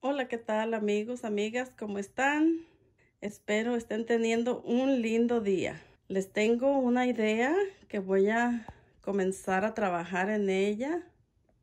Hola, ¿qué tal amigos, amigas? ¿Cómo están? Espero estén teniendo un lindo día. Les tengo una idea que voy a comenzar a trabajar en ella.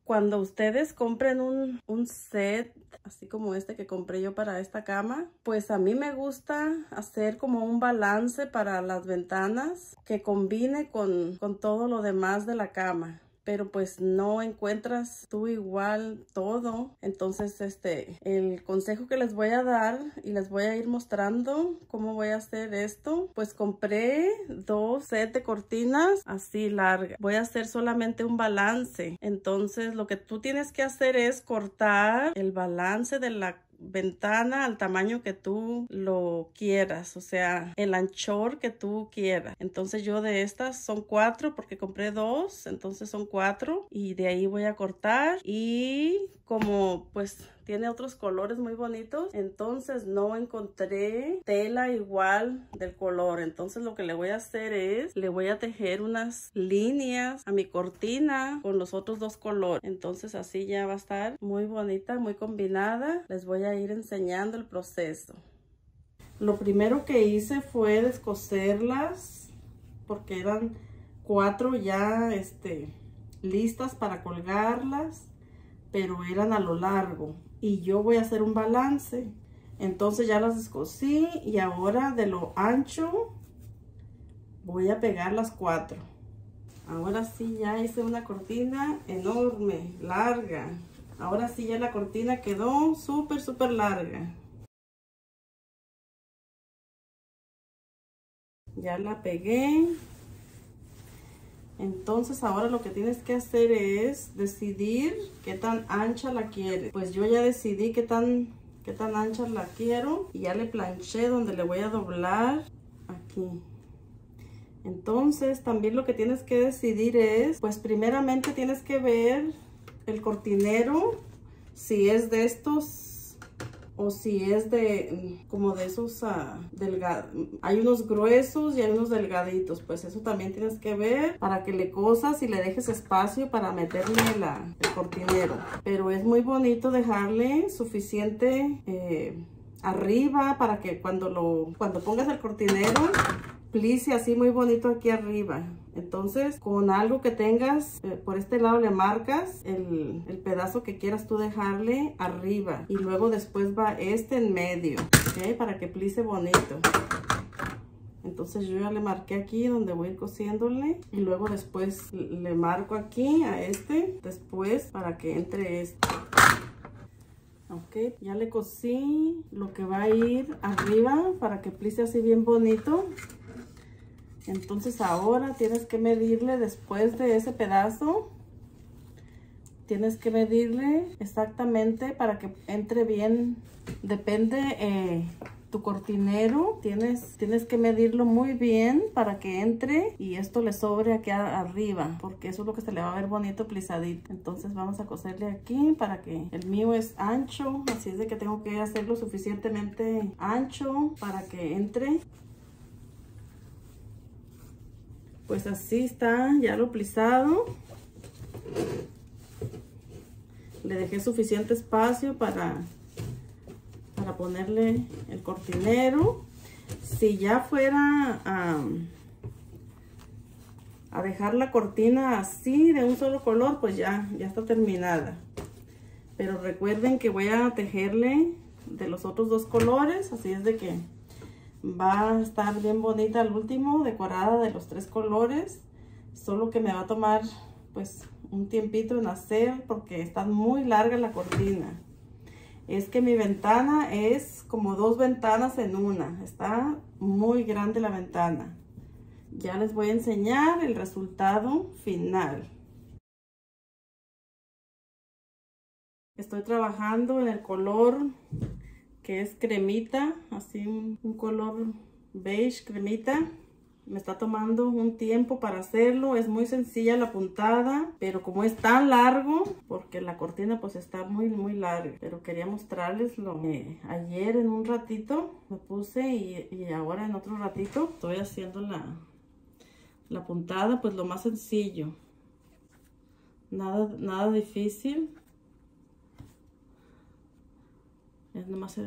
Cuando ustedes compren un, un set así como este que compré yo para esta cama, pues a mí me gusta hacer como un balance para las ventanas que combine con, con todo lo demás de la cama pero pues no encuentras tú igual todo. Entonces, este, el consejo que les voy a dar y les voy a ir mostrando cómo voy a hacer esto, pues compré dos sets de cortinas así largas. Voy a hacer solamente un balance. Entonces, lo que tú tienes que hacer es cortar el balance de la ventana al tamaño que tú lo quieras, o sea, el anchor que tú quieras. Entonces yo de estas son cuatro porque compré dos, entonces son cuatro y de ahí voy a cortar y como pues tiene otros colores muy bonitos entonces no encontré tela igual del color. Entonces lo que le voy a hacer es le voy a tejer unas líneas a mi cortina con los otros dos colores. Entonces así ya va a estar muy bonita muy combinada. Les voy a ir enseñando el proceso. Lo primero que hice fue descoserlas porque eran cuatro ya este listas para colgarlas pero eran a lo largo y yo voy a hacer un balance. Entonces ya las descosí y ahora de lo ancho voy a pegar las cuatro. Ahora sí ya hice una cortina enorme, larga. Ahora sí ya la cortina quedó súper, súper larga. Ya la pegué. Entonces ahora lo que tienes que hacer es decidir qué tan ancha la quieres. Pues yo ya decidí qué tan, qué tan ancha la quiero y ya le planché donde le voy a doblar aquí. Entonces también lo que tienes que decidir es, pues primeramente tienes que ver el cortinero, si es de estos o si es de como de esos uh, delgados. Hay unos gruesos y hay unos delgaditos, pues eso también tienes que ver para que le cosas y le dejes espacio para meterle la, el cortinero. Pero es muy bonito dejarle suficiente eh, arriba para que cuando lo cuando pongas el cortinero plice así muy bonito aquí arriba. Entonces, con algo que tengas, eh, por este lado le marcas el, el, pedazo que quieras tú dejarle arriba. Y luego después va este en medio, ¿ok? Para que plice bonito. Entonces yo ya le marqué aquí donde voy a ir cosiéndole. Y luego después le marco aquí a este, después para que entre este. Ok, ya le cosí lo que va a ir arriba para que plice así bien bonito. Entonces ahora tienes que medirle después de ese pedazo. Tienes que medirle exactamente para que entre bien. Depende eh, tu cortinero. Tienes, tienes que medirlo muy bien para que entre y esto le sobre aquí arriba. Porque eso es lo que se le va a ver bonito plisadito. Entonces vamos a coserle aquí para que el mío es ancho. Así es de que tengo que hacerlo suficientemente ancho para que entre pues así está ya lo plisado. Le dejé suficiente espacio para para ponerle el cortinero. Si ya fuera a, a dejar la cortina así de un solo color pues ya ya está terminada. Pero recuerden que voy a tejerle de los otros dos colores así es de que va a estar bien bonita al último, decorada de los tres colores. Solo que me va a tomar pues un tiempito en hacer porque está muy larga la cortina. Es que mi ventana es como dos ventanas en una. Está muy grande la ventana. Ya les voy a enseñar el resultado final. Estoy trabajando en el color que es cremita, así un, color beige cremita. Me está tomando un tiempo para hacerlo, es muy sencilla la puntada, pero como es tan largo, porque la cortina pues está muy muy larga, pero quería mostrarles lo que ayer en un ratito me puse y, y ahora en otro ratito estoy haciendo la, la puntada, pues lo más sencillo, nada, nada difícil. Es nomás.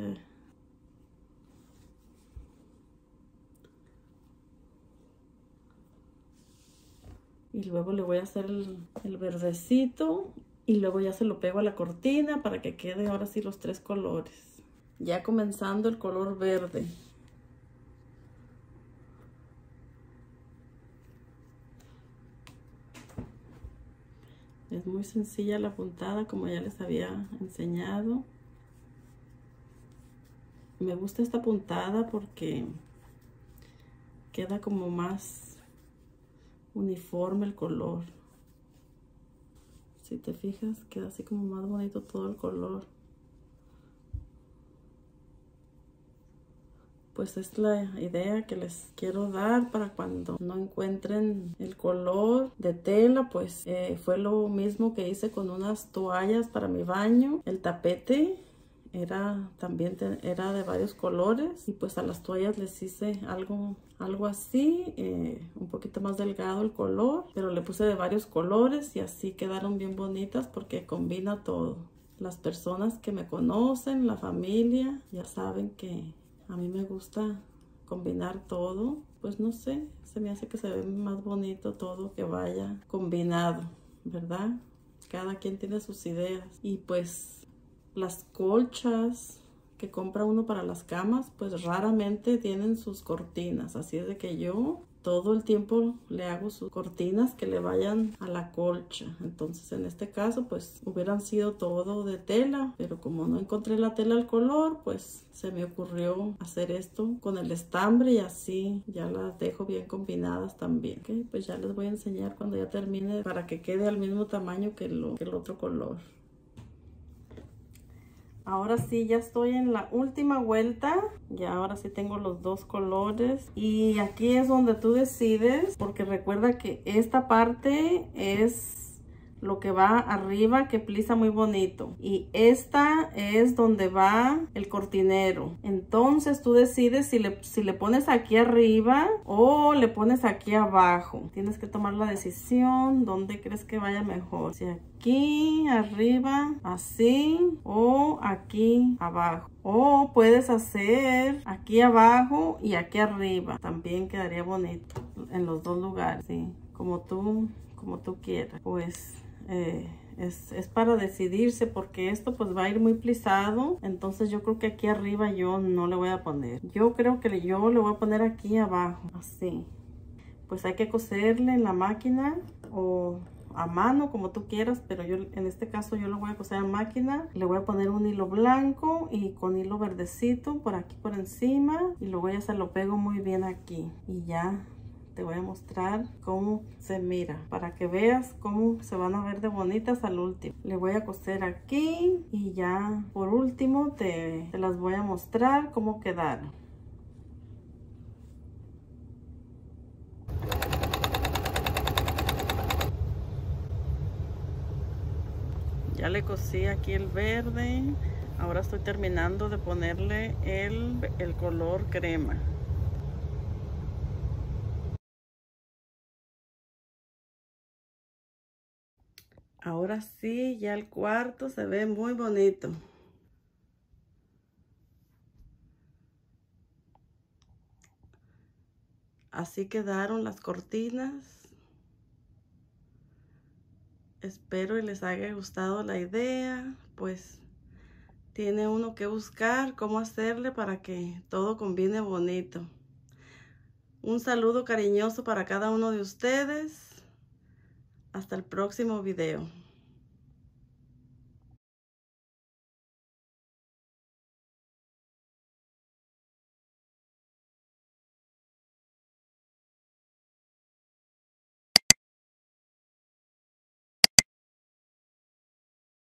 Y luego le voy a hacer el verdecito y luego ya se lo pego a la cortina para que quede ahora sí los tres colores. Ya comenzando el color verde. Es muy sencilla la puntada como ya les había enseñado. Me gusta esta puntada porque queda como más uniforme el color. Si te fijas, queda así como más bonito todo el color. pues es la idea que les quiero dar para cuando no encuentren el color de tela pues eh, fue lo mismo que hice con unas toallas para mi baño el tapete era también era de varios colores y pues a las toallas les hice algo algo así eh, un poquito más delgado el color pero le puse de varios colores y así quedaron bien bonitas porque combina todo las personas que me conocen la familia ya saben que a mí me gusta combinar todo. Pues no sé, se me hace que se ve más bonito todo que vaya combinado, ¿verdad? Cada quien tiene sus ideas. Y pues las colchas que compra uno para las camas, pues raramente tienen sus cortinas. Así es de que yo todo el tiempo le hago sus cortinas que le vayan a la colcha. Entonces en este caso pues hubieran sido todo de tela, pero como no encontré la tela al color, pues se me ocurrió hacer esto con el estambre y así ya las dejo bien combinadas también. Okay, pues ya les voy a enseñar cuando ya termine para que quede al mismo tamaño que, el otro color. Ahora sí, ya estoy en la última vuelta. Ya ahora sí tengo los dos colores. Y aquí es donde tú decides, porque recuerda que esta parte es lo que va arriba que plisa muy bonito. Y esta es donde va el cortinero. Entonces tú decides si le, si le pones aquí arriba o le pones aquí abajo. Tienes que tomar la decisión donde crees que vaya mejor si aquí arriba así o aquí abajo. O puedes hacer aquí abajo y aquí arriba. También quedaría bonito en los dos lugares sí. Como tú como tú quieras. Pues eh, es, es, para decidirse porque esto pues va a ir muy plisado. Entonces yo creo que aquí arriba yo no le voy a poner. Yo creo que yo le voy a poner aquí abajo así. Pues hay que coserle en la máquina o a mano como tú quieras pero yo en este caso yo lo voy a coser a máquina. Le voy a poner un hilo blanco y con hilo verdecito por aquí por encima y lo voy a hacer lo pego muy bien aquí y ya te voy a mostrar cómo se mira para que veas cómo se van a ver de bonitas al último. Le voy a coser aquí y ya por último te, las voy a mostrar cómo quedaron. Ya le cosí aquí el verde. Ahora estoy terminando de ponerle el, el color crema Ahora sí, ya el cuarto se ve muy bonito. Así quedaron las cortinas. Espero y les haya gustado la idea. Pues tiene uno que buscar cómo hacerle para que todo combine bonito. Un saludo cariñoso para cada uno de ustedes. Hasta el próximo video.